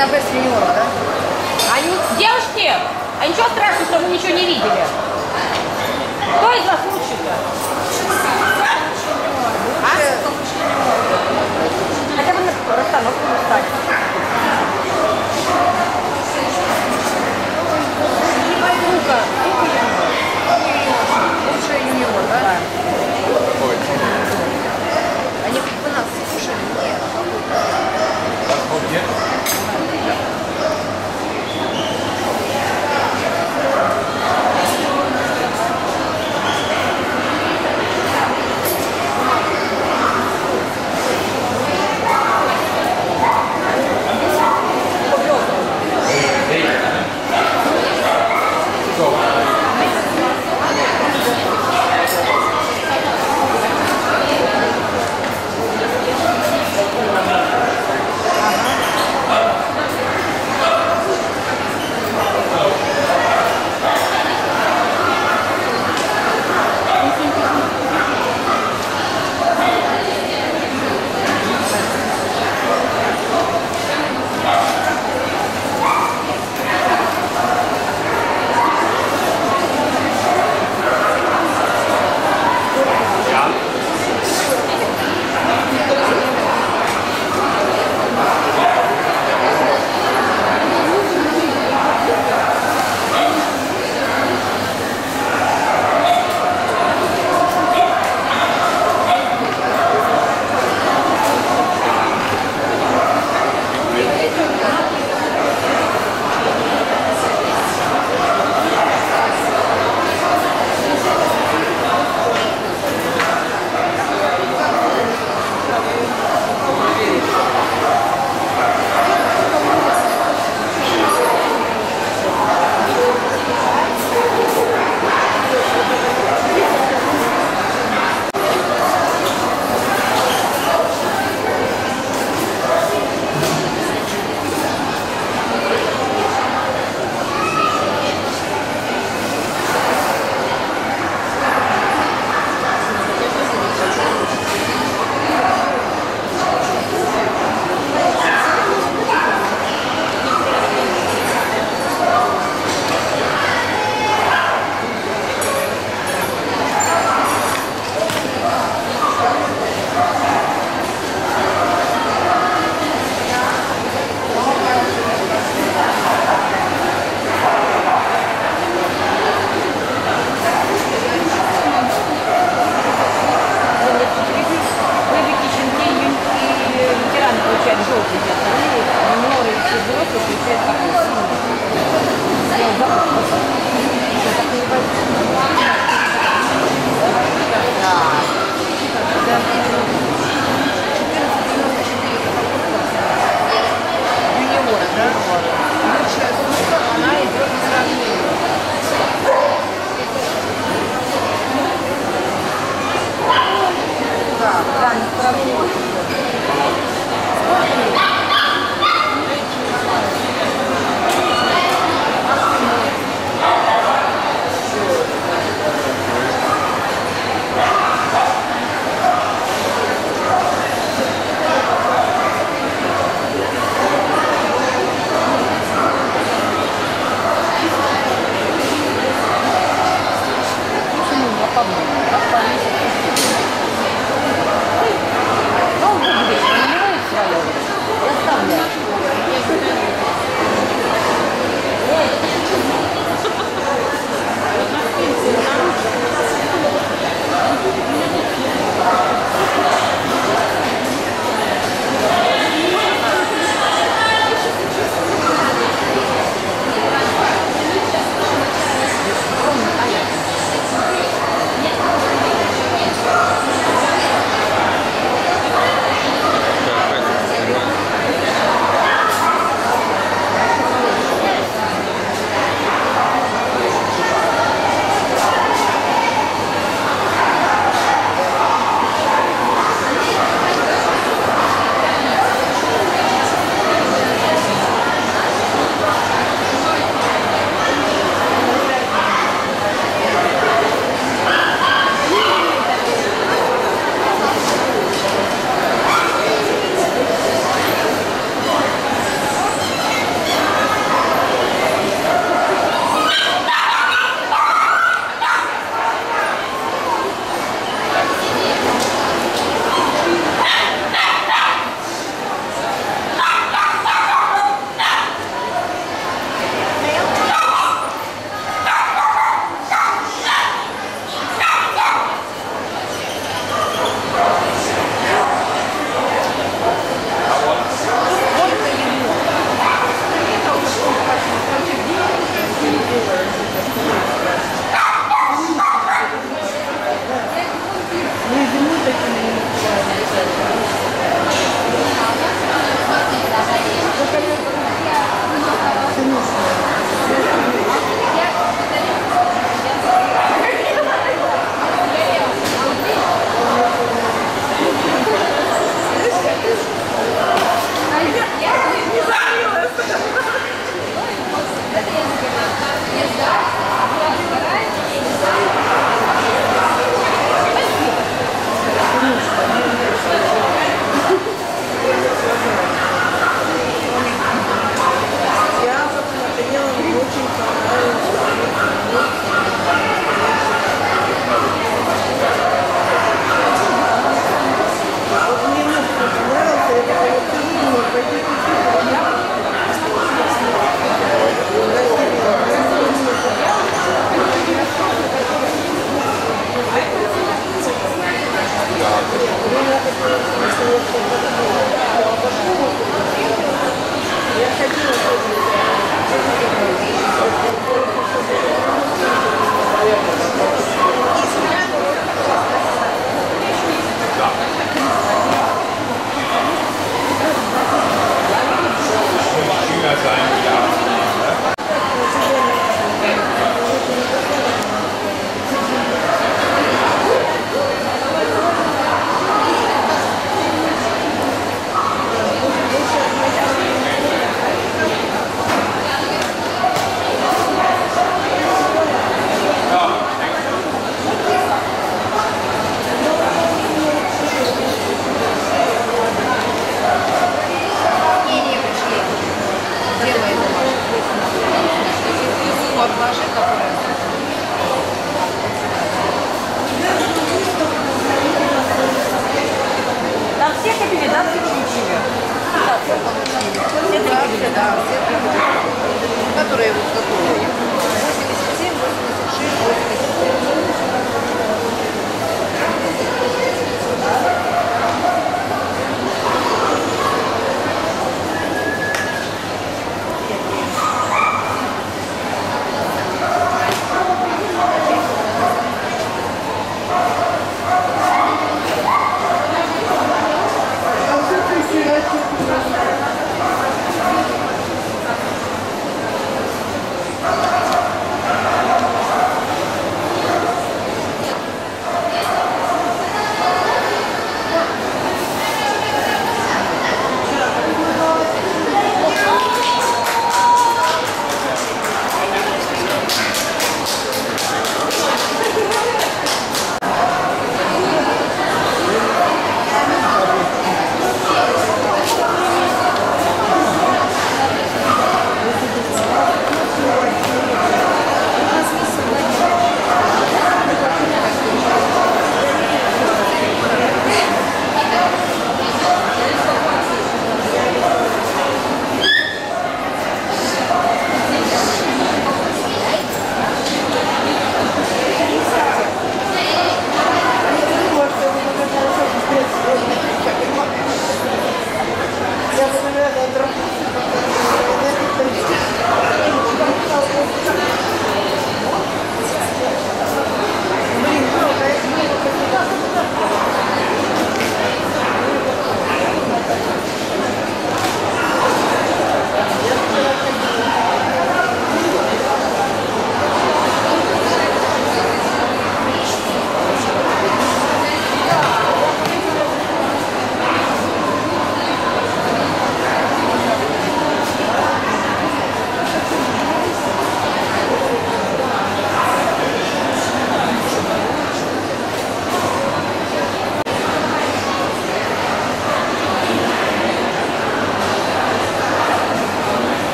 на Бест Юниор, да? Они, девушки, а ничего страшного, что мы ничего не видели? Кто из вас лучше-то? А? Хотя бы на расстановку не встать. Ну-ка, лучше 네.